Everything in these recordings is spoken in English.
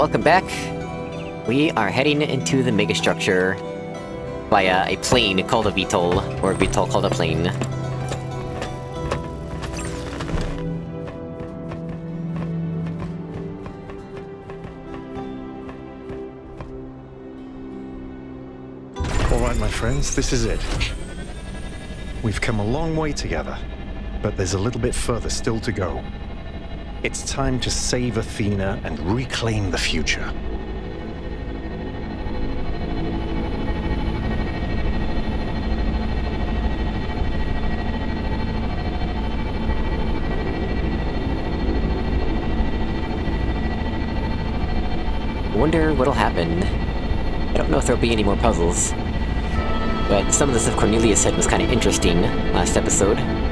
welcome back. We are heading into the megastructure via a plane called a VTOL, or a VTOL called a plane. Alright, my friends, this is it. We've come a long way together, but there's a little bit further still to go. It's time to save Athena and reclaim the future. Wonder what'll happen. I don't know if there'll be any more puzzles. But some of the stuff Cornelius said was kinda interesting last episode.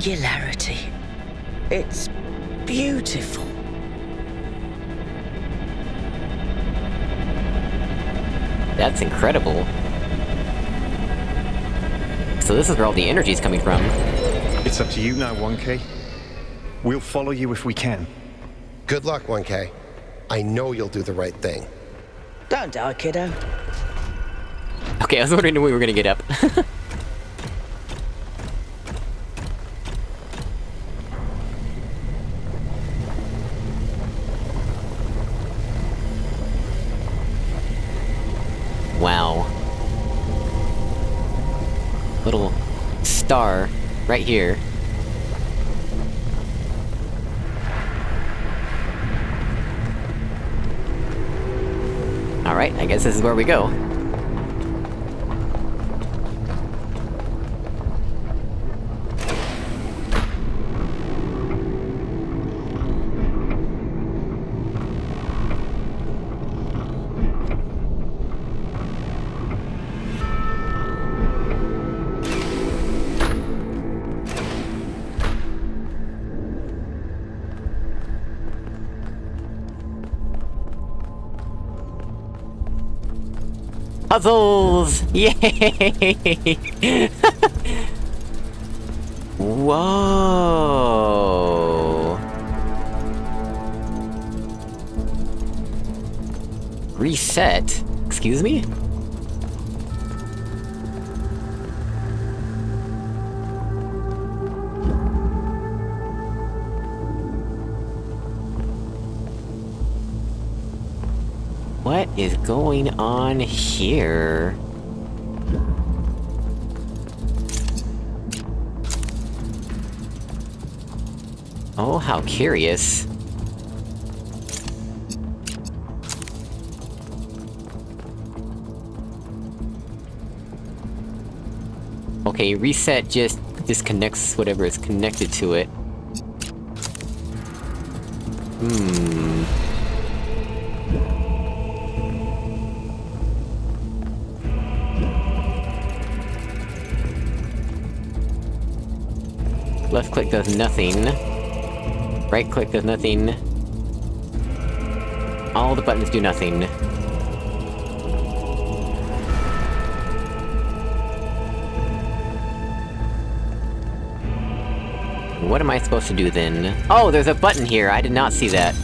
Singularity. It's beautiful. That's incredible. So this is where all the energy's coming from. It's up to you now, 1K. We'll follow you if we can. Good luck, 1K. I know you'll do the right thing. Don't die, kiddo. Okay, I was wondering when we were gonna get up. right here. Alright, I guess this is where we go. Puzzles! Yay! Whoa! Reset? Excuse me? What is going on here? Oh, how curious. Okay, reset just disconnects whatever is connected to it. Hmm... does nothing. Right click does nothing. All the buttons do nothing. What am I supposed to do then? Oh, there's a button here! I did not see that.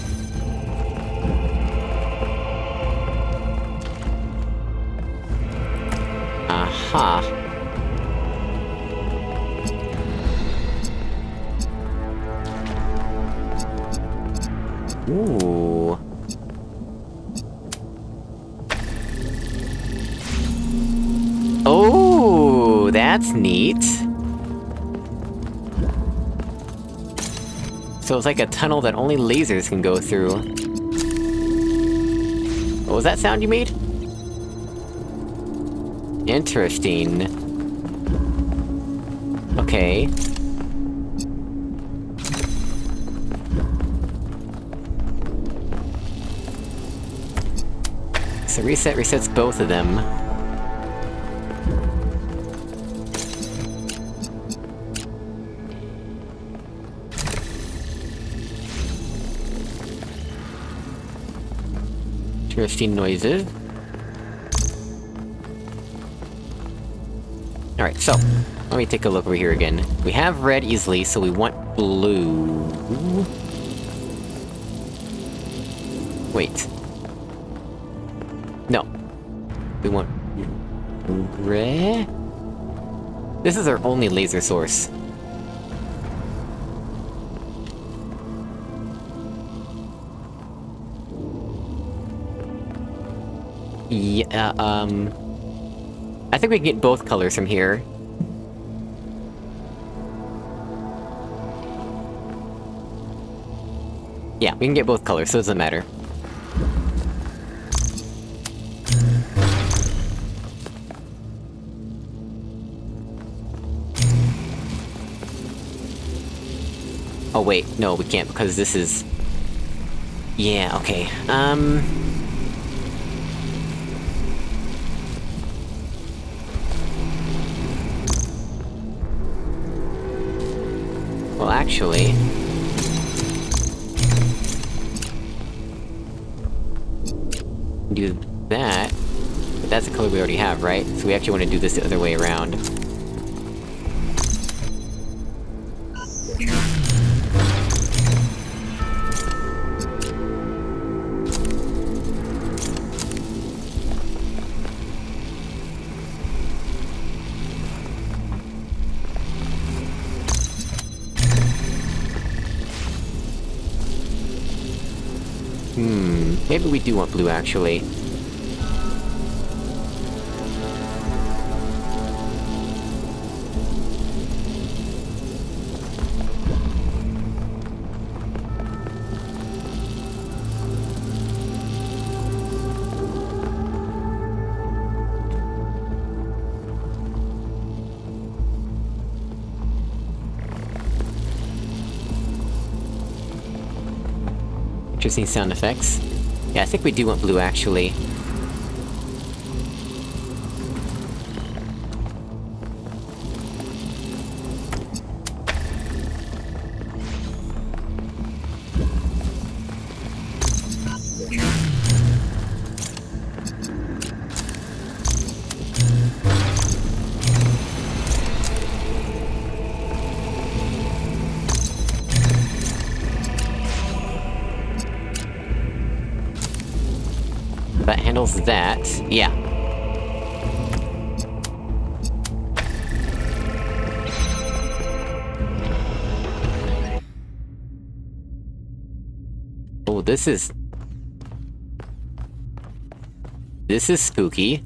Like a tunnel that only lasers can go through. What was that sound you made? Interesting. Okay. So reset resets both of them. Interesting noises. Alright, so, let me take a look over here again. We have red easily, so we want blue... Wait. No. We want... Red? This is our only laser source. Yeah, um... I think we can get both colors from here. Yeah, we can get both colors, so it doesn't matter. Oh wait, no, we can't, because this is... Yeah, okay. Um... actually... Do that... But that's the color we already have, right? So we actually want to do this the other way around. Do want blue, actually. Interesting sound effects. Yeah, I think we do want blue, actually. Handles that. Yeah. Oh, this is... This is spooky.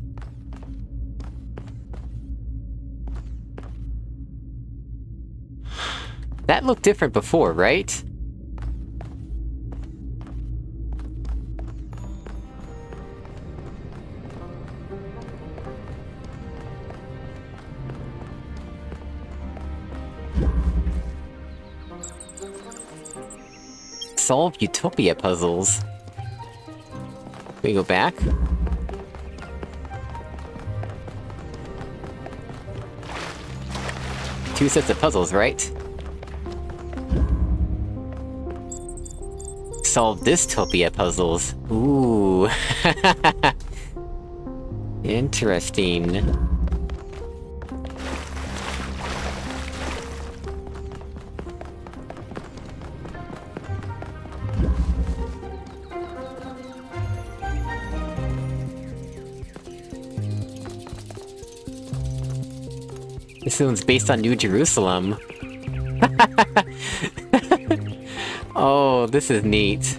That looked different before, right? Solve Utopia puzzles. We go back? Two sets of puzzles, right? Solve dystopia puzzles. Ooh. Interesting. This one's based on New Jerusalem. oh, this is neat.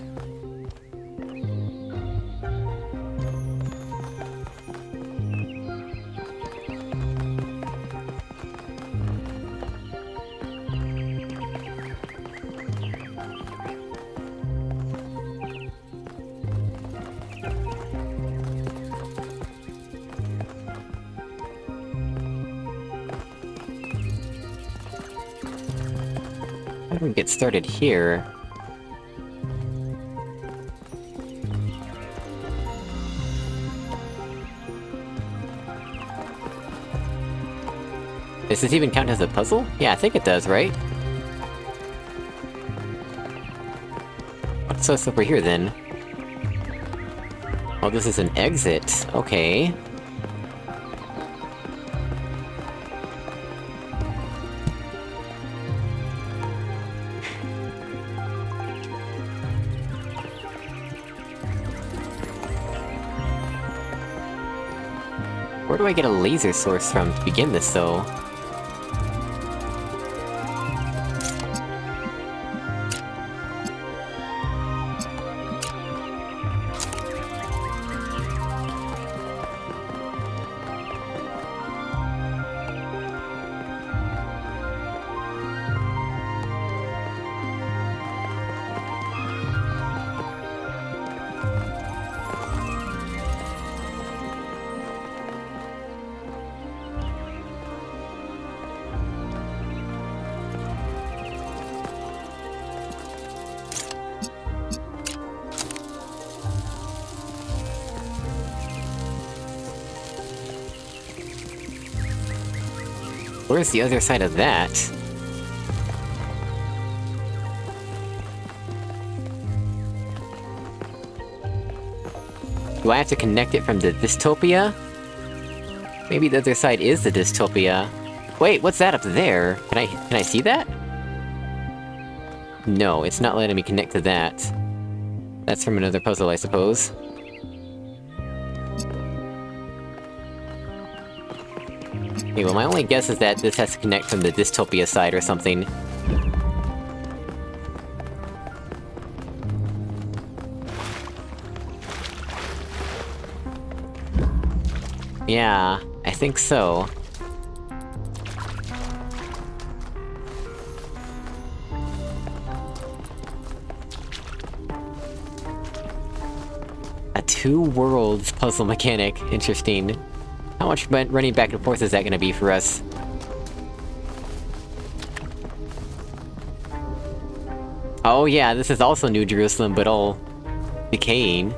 Started here? Does this even count as a puzzle? Yeah, I think it does, right? What's this over here, then? Oh, this is an exit. Okay. Do I get a laser source from to begin this, though? Where's the other side of that? Do I have to connect it from the dystopia? Maybe the other side is the dystopia. Wait, what's that up there? Can I- can I see that? No, it's not letting me connect to that. That's from another puzzle, I suppose. Well my only guess is that this has to connect from the dystopia side or something. Yeah, I think so. A two worlds puzzle mechanic, interesting. Much running back and forth is that gonna be for us? Oh yeah, this is also New Jerusalem, but all... decaying.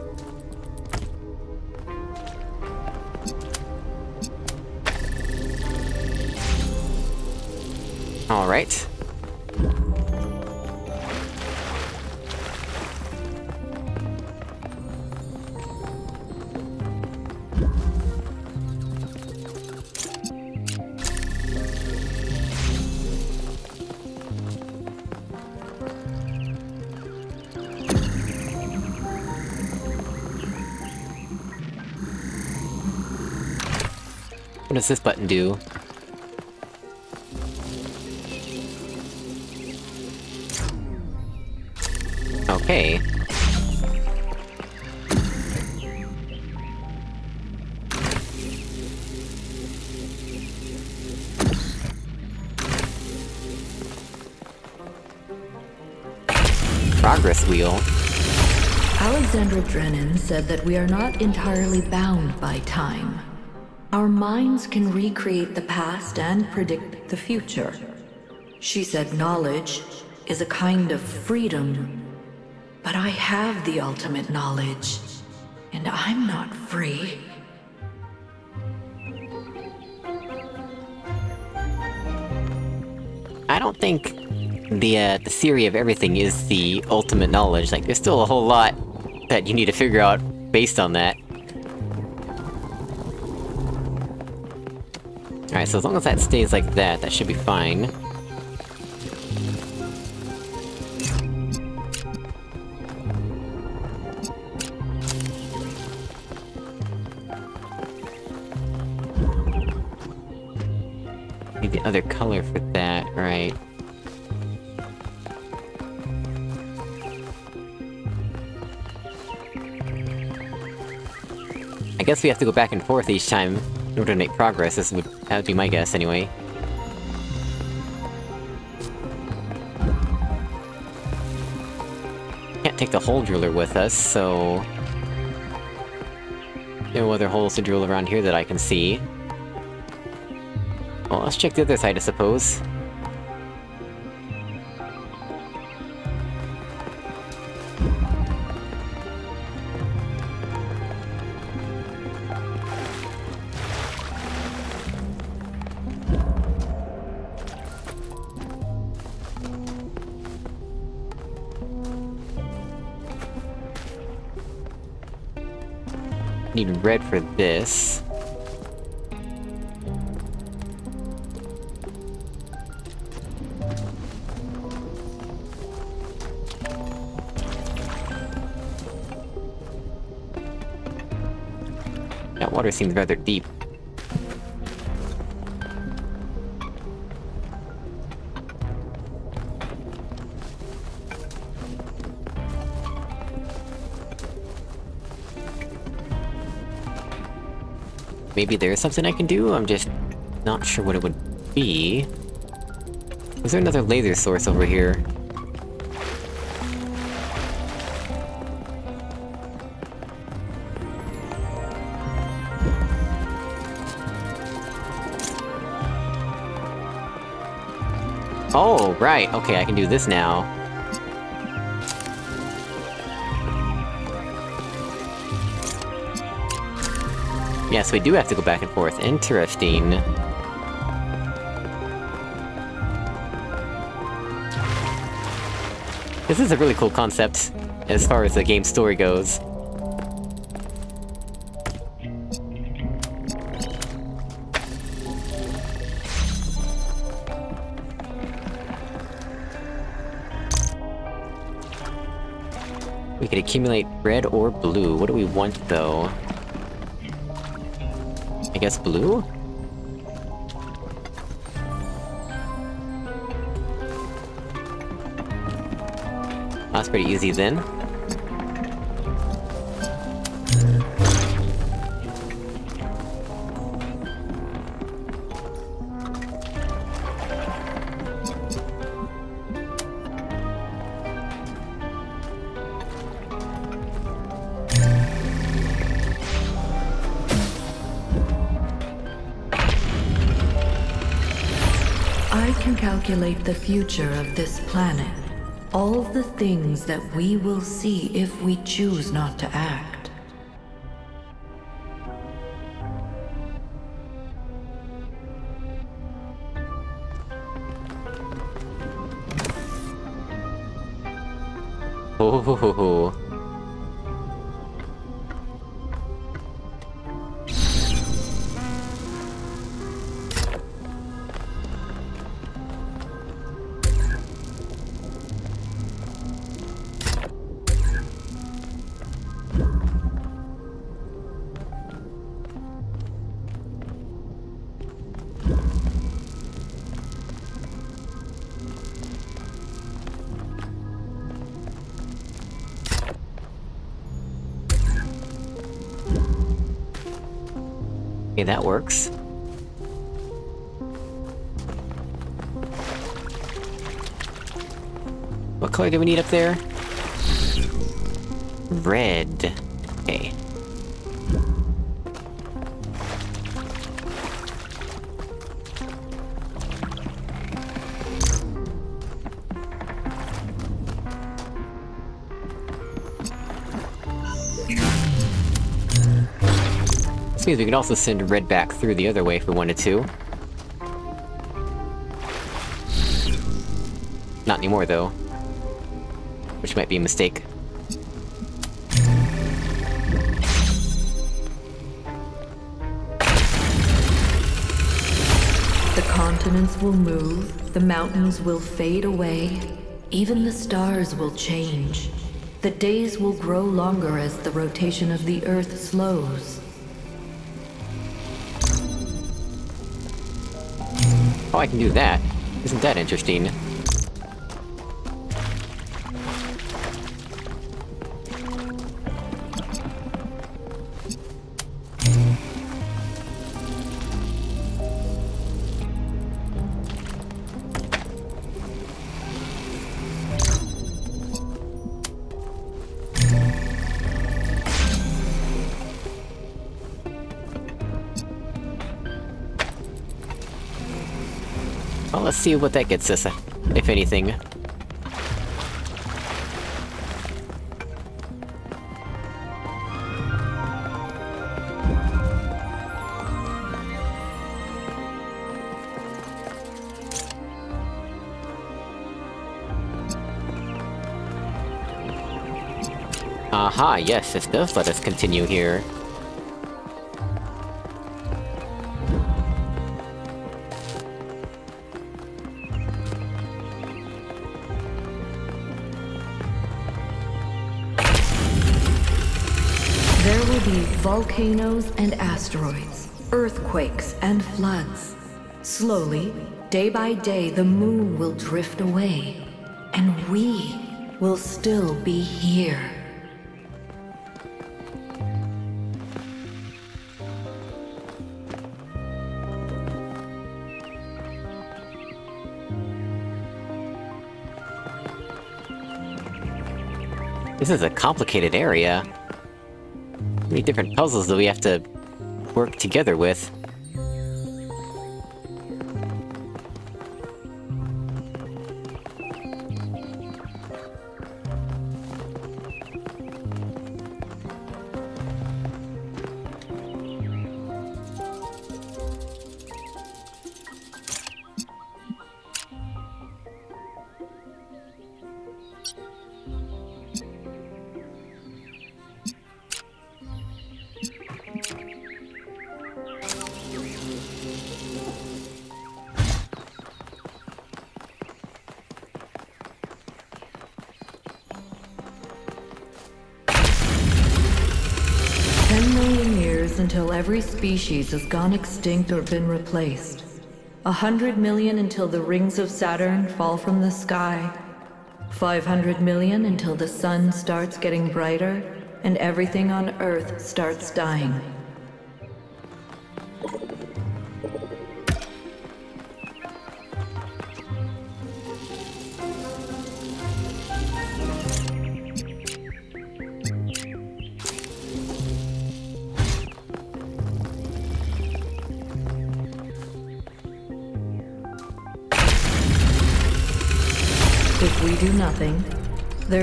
This button do? Okay. Progress wheel. Alexandra Drennan said that we are not entirely bound by time. Our minds can recreate the past and predict the future. She said knowledge is a kind of freedom. But I have the ultimate knowledge, and I'm not free. I don't think the, uh, the theory of everything is the ultimate knowledge. Like, there's still a whole lot that you need to figure out based on that. Alright, so as long as that stays like that, that should be fine. Need the other color for that, right. I guess we have to go back and forth each time in order to make progress, this would, that would be my guess anyway. Can't take the hole driller with us, so... No other holes to drill around here that I can see. Well, let's check the other side, I suppose. Red for this. That water seems rather deep. Maybe there is something I can do, I'm just not sure what it would be. Is there another laser source over here? Oh, right, okay, I can do this now. Yes, we do have to go back and forth. Interesting. This is a really cool concept, as far as the game's story goes. We could accumulate red or blue. What do we want, though? Guess blue? That's pretty easy then. Calculate the future of this planet. All the things that we will see if we choose not to act. That works. What color do we need up there? Red. We could also send Red back through the other way if we wanted to. Not anymore, though. Which might be a mistake. The continents will move, the mountains will fade away, even the stars will change. The days will grow longer as the rotation of the Earth slows. Oh, I can do that. Isn't that interesting? See what that gets us, if anything. Aha, yes, this does let us continue here. Volcanoes and asteroids, earthquakes and floods. Slowly, day by day, the moon will drift away, and we will still be here. This is a complicated area. Many different puzzles that we have to work together with? Every species has gone extinct or been replaced. A hundred million until the rings of Saturn fall from the sky. Five hundred million until the sun starts getting brighter and everything on Earth starts dying.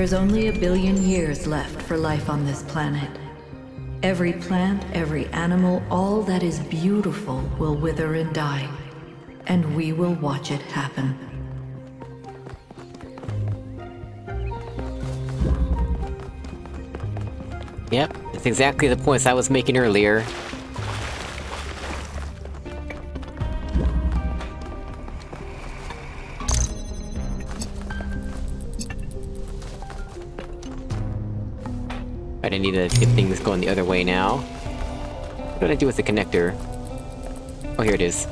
There's only a billion years left for life on this planet. Every plant, every animal, all that is beautiful will wither and die. And we will watch it happen. Yep, that's exactly the points I was making earlier. Need to get things going the other way now. What did I do with the connector? Oh, here it is.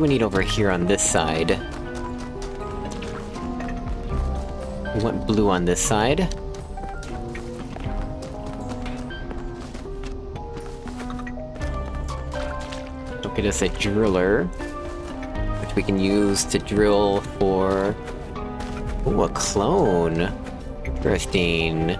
Do we need over here on this side? We want blue on this side. We'll get us a driller, which we can use to drill for... Ooh, a clone. Interesting.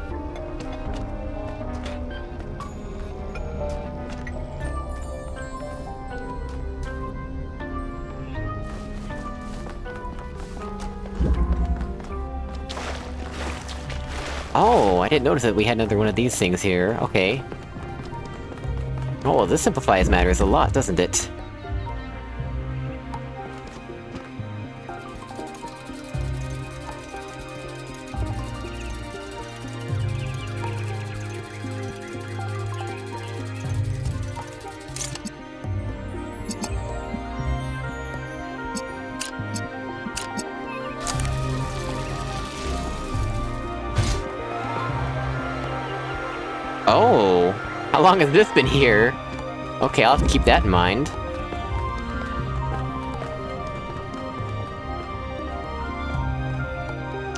Didn't notice that we had another one of these things here. Okay. Oh, this simplifies matters a lot, doesn't it? Oh! How long has this been here? Okay, I'll have to keep that in mind.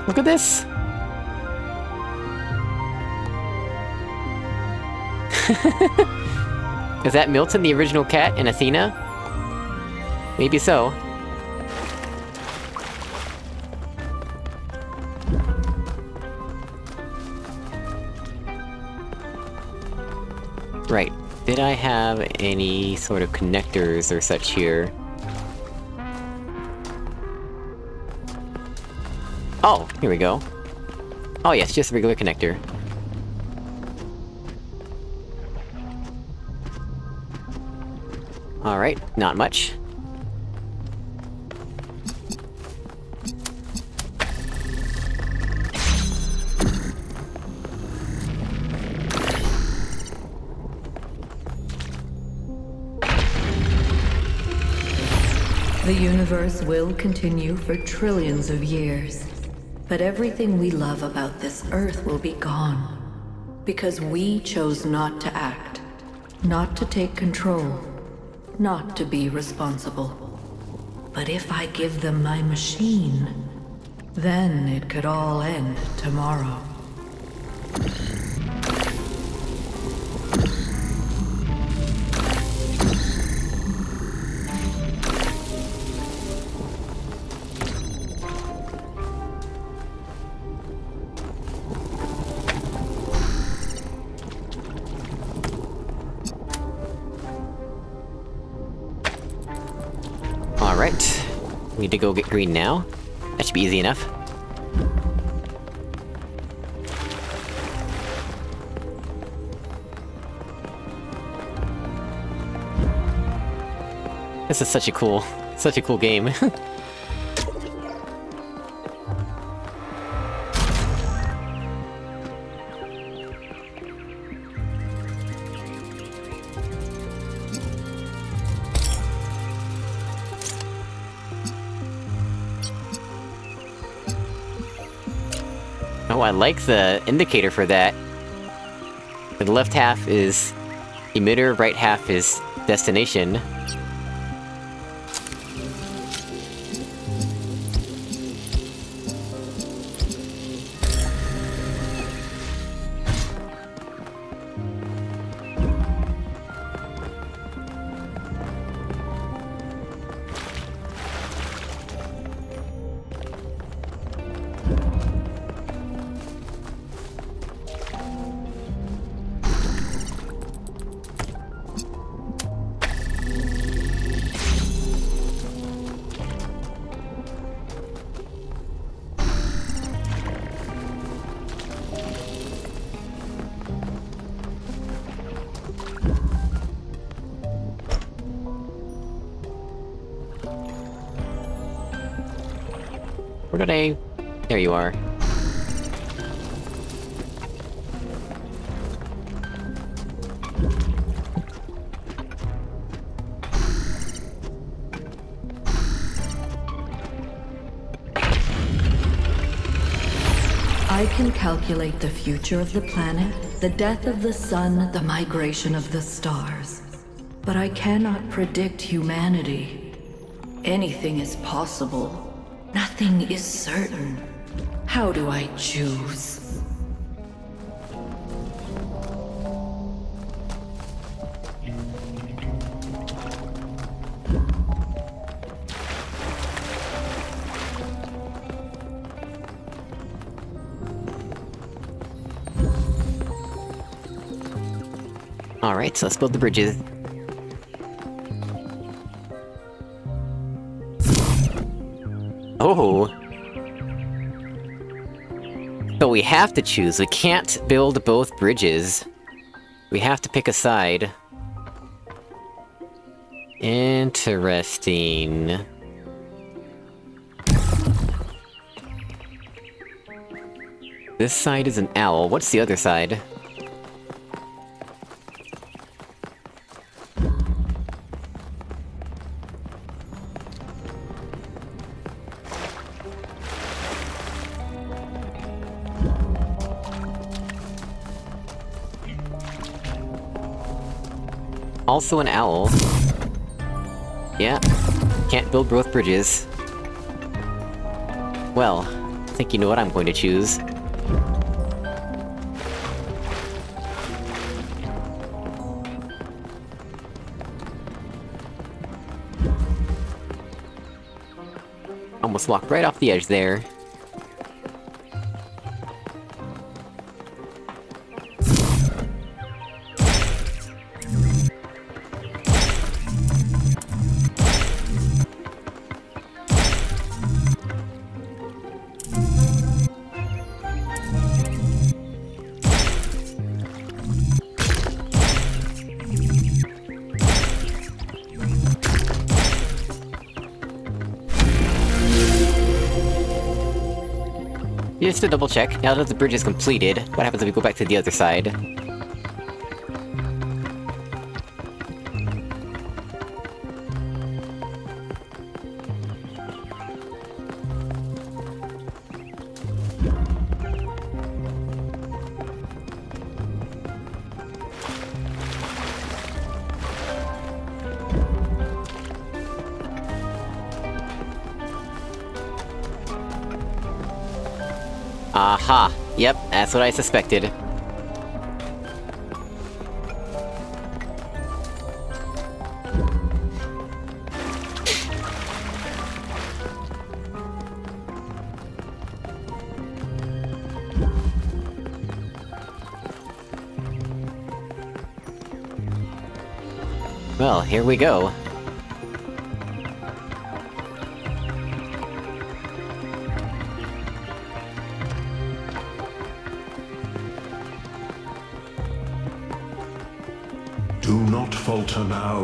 Look at this! Is that Milton the original cat and Athena? Maybe so. Did I have any sort of connectors or such here? Oh, here we go. Oh yes, just a regular connector. Alright, not much. The universe will continue for trillions of years. But everything we love about this Earth will be gone. Because we chose not to act, not to take control, not to be responsible. But if I give them my machine, then it could all end tomorrow. To go get green now. That should be easy enough. This is such a cool, such a cool game. like the indicator for that. The left half is emitter, right half is destination. Did I... There you are. I can calculate the future of the planet, the death of the sun, the migration of the stars. But I cannot predict humanity. Anything is possible. Nothing is certain. How do I choose? Alright, so let's build the bridges. Oh! But we have to choose, we can't build both bridges. We have to pick a side. Interesting. This side is an owl, what's the other side? Also an owl. Yeah. Can't build both bridges. Well, I think you know what I'm going to choose. Almost walked right off the edge there. Just to double check, now that the bridge is completed, what happens if we go back to the other side? That's what I suspected. Well, here we go.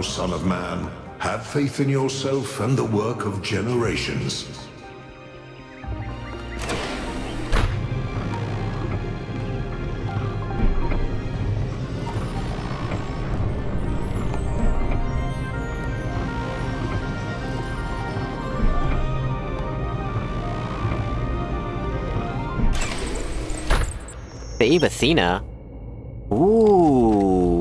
Son of man. Have faith in yourself and the work of generations. Babe Athena? Ooh.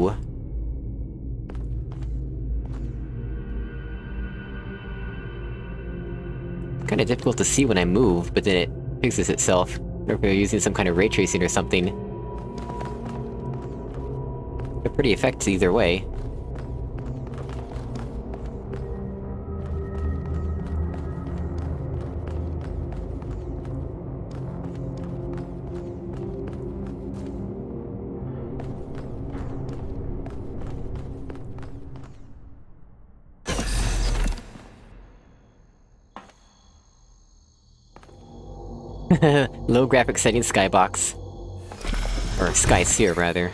Kinda difficult to see when I move, but then it fixes itself. Or if we're using some kind of ray tracing or something. They're pretty effective either way. Graphic setting skybox. Or sky sphere, rather.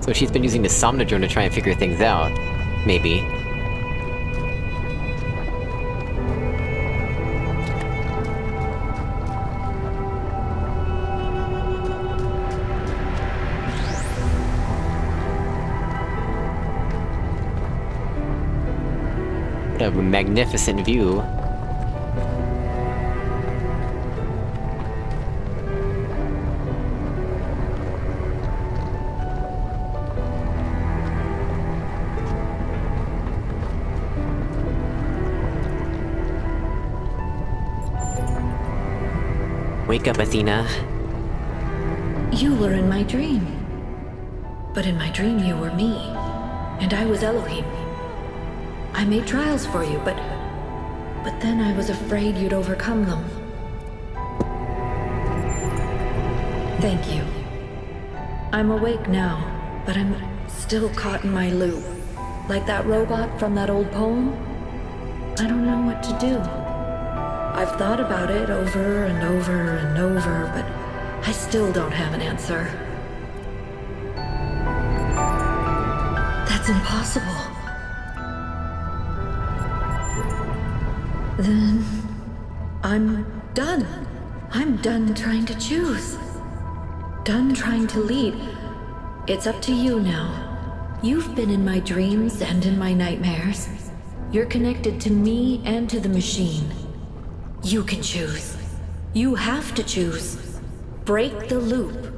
So she's been using the Somnodrome to try and figure things out. Maybe. A magnificent view. Wake up, Athena. You were in my dream. But in my dream, you were me. And I was Elohim. I made trials for you, but. But then I was afraid you'd overcome them. Thank you. I'm awake now, but I'm still caught in my loop. Like that robot from that old poem. I don't know what to do. I've thought about it over and over and over, but I still don't have an answer. That's impossible. Then I'm done. I'm done trying to choose. Done trying to lead. It's up to you now. You've been in my dreams and in my nightmares. You're connected to me and to the machine. You can choose. You have to choose. Break the loop.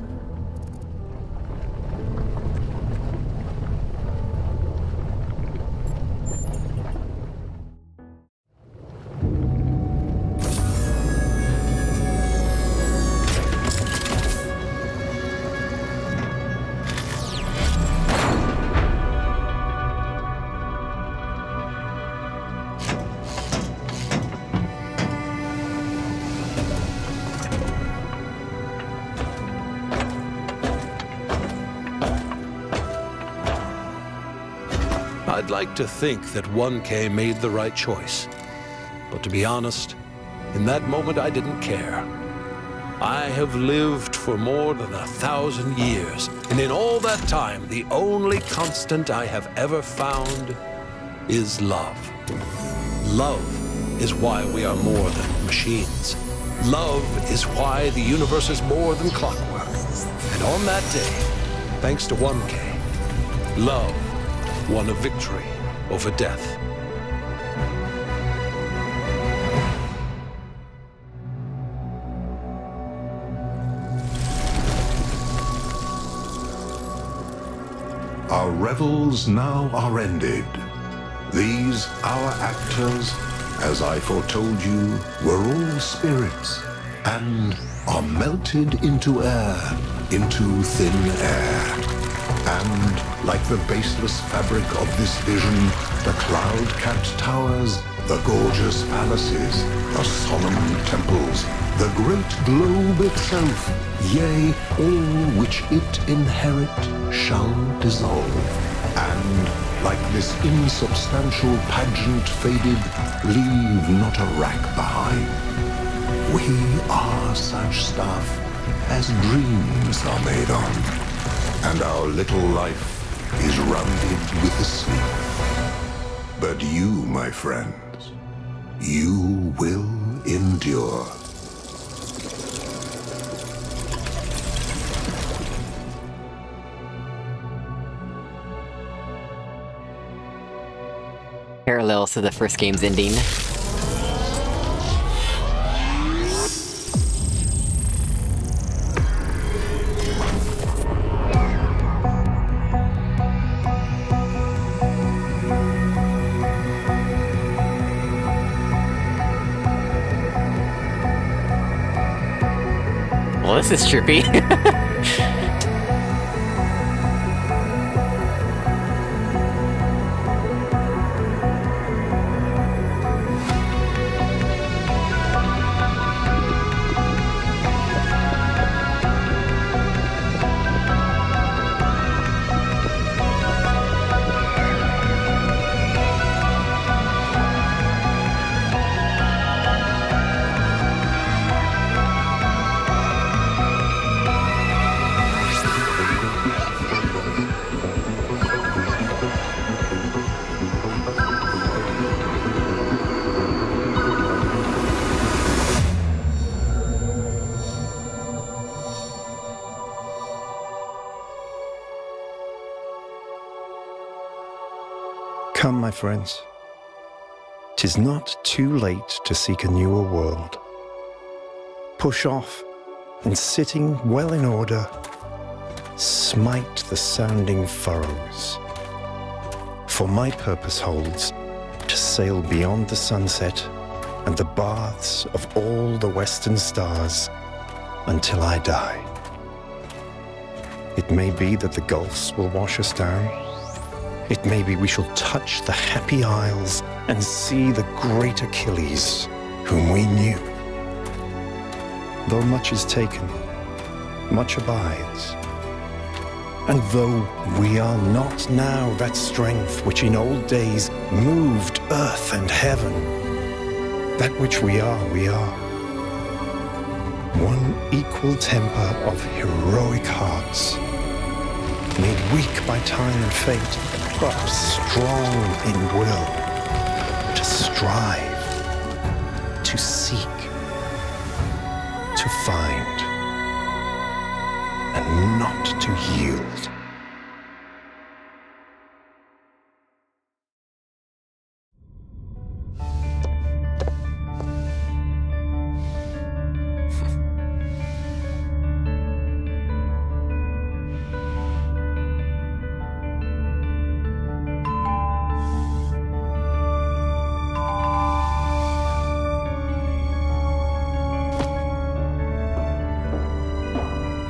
I'd like to think that 1K made the right choice. But to be honest, in that moment I didn't care. I have lived for more than a thousand years, and in all that time, the only constant I have ever found is love. Love is why we are more than machines. Love is why the universe is more than clockwork. And on that day, thanks to 1K, love won a victory over death. Our revels now are ended. These, our actors, as I foretold you, were all spirits, and are melted into air, into thin air. And, like the baseless fabric of this vision, the cloud-capped towers, the gorgeous palaces, the solemn temples, the great globe itself, yea, all which it inherit shall dissolve. And, like this insubstantial pageant faded, leave not a rack behind. We are such stuff as dreams are made on and our little life is rounded with a sleep. But you, my friends, you will endure. Parallels to the first game's ending. This is trippy. friends. Tis not too late to seek a newer world. Push off, and sitting well in order, smite the sounding furrows. For my purpose holds to sail beyond the sunset and the baths of all the western stars until I die. It may be that the gulfs will wash us down. It may be we shall touch the happy isles and see the great Achilles, whom we knew. Though much is taken, much abides. And though we are not now that strength which in old days moved earth and heaven, that which we are, we are. One equal temper of heroic hearts, made weak by time and fate, but strong in will, to strive, to seek, to find, and not to yield.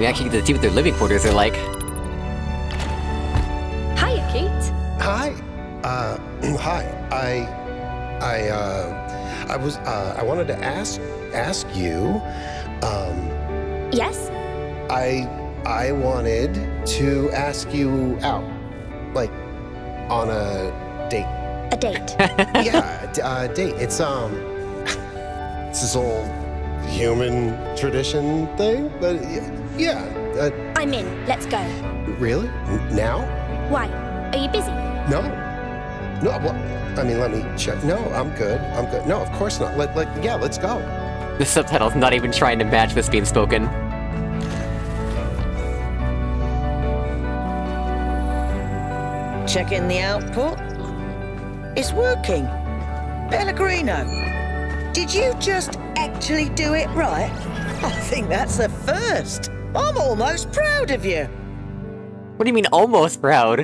Actually get to see what their living quarters are like. Hiya, Kate. Hi. Uh, hi. I, I, uh, I was, uh, I wanted to ask, ask you, um, Yes? I, I wanted to ask you out, like, on a date. A date. yeah, d- uh, date. It's um, it's this old human tradition thing, but y- yeah. Uh, I'm in. Let's go. really? Now? Why? Are you busy? No. No. Well, I mean, let me check. No, I'm good. I'm good. No, of course not. Let, like, yeah, let's go. The subtitle's not even trying to match this being spoken. Checking the output. It's working. Pellegrino, did you just actually do it right? I think that's a first. I'm almost proud of you. What do you mean almost proud?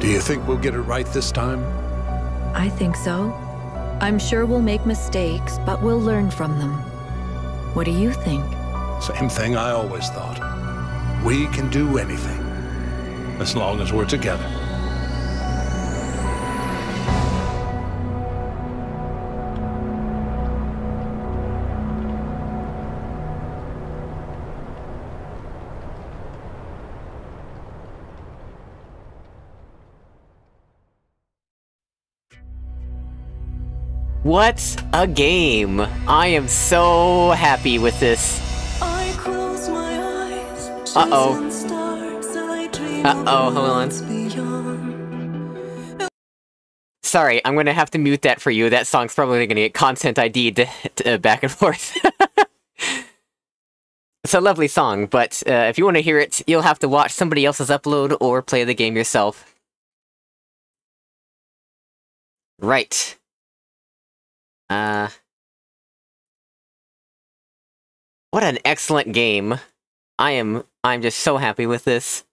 Do you think we'll get it right this time? I think so. I'm sure we'll make mistakes, but we'll learn from them. What do you think? Same thing I always thought. We can do anything. As long as we're together. What a game! I am so happy with this. Uh-oh. Uh-oh, hold on. Sorry, I'm gonna have to mute that for you. That song's probably gonna get content ID'd uh, back and forth. it's a lovely song, but uh, if you want to hear it, you'll have to watch somebody else's upload or play the game yourself. Right. Uh... What an excellent game. I am I'm just so happy with this.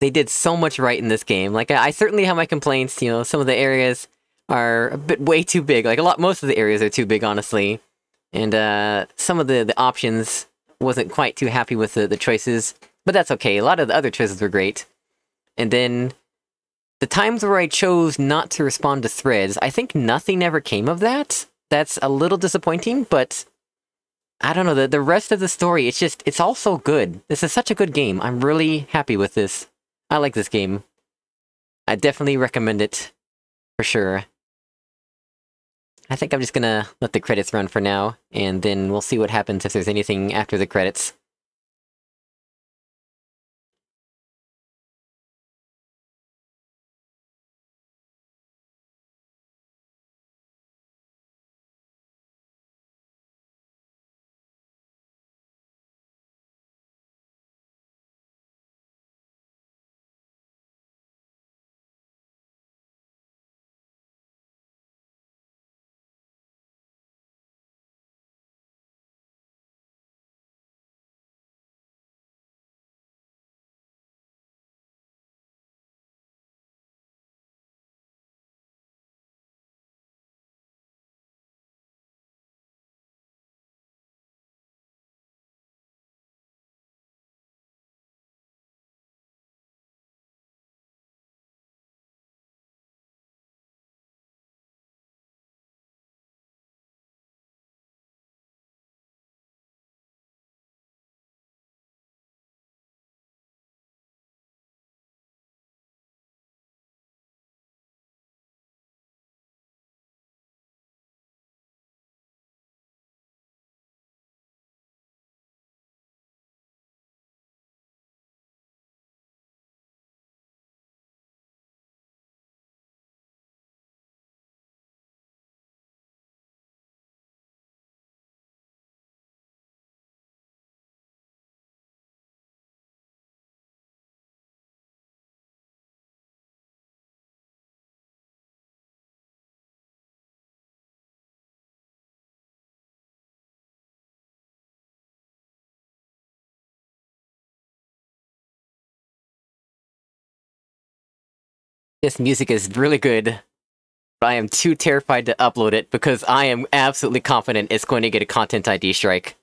They did so much right in this game. Like I, I certainly have my complaints, you know, some of the areas are a bit way too big. Like a lot most of the areas are too big, honestly. And uh some of the the options wasn't quite too happy with the, the choices, but that's okay. A lot of the other choices were great. And then the times where I chose not to respond to threads, I think nothing ever came of that. That's a little disappointing, but I don't know, the, the rest of the story, it's just, it's all so good. This is such a good game. I'm really happy with this. I like this game. I definitely recommend it, for sure. I think I'm just gonna let the credits run for now, and then we'll see what happens if there's anything after the credits. This music is really good, but I am too terrified to upload it because I am absolutely confident it's going to get a content ID strike.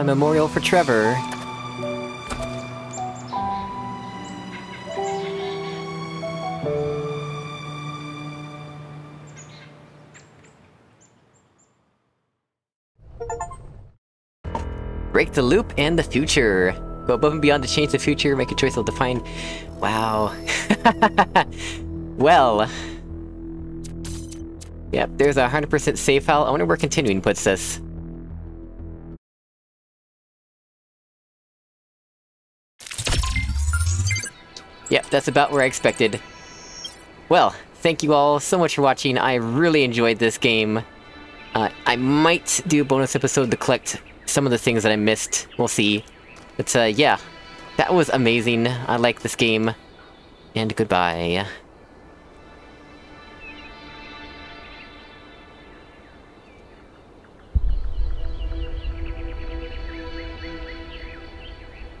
A memorial for Trevor. Break the loop and the future. Go above and beyond to change the future, make a choice that'll define... Wow. well... Yep, there's a 100% save file. I wonder where continuing puts this. Yep, that's about where I expected. Well, thank you all so much for watching. I really enjoyed this game. Uh, I might do a bonus episode to collect some of the things that I missed. We'll see. But uh, yeah, that was amazing. I like this game. And goodbye.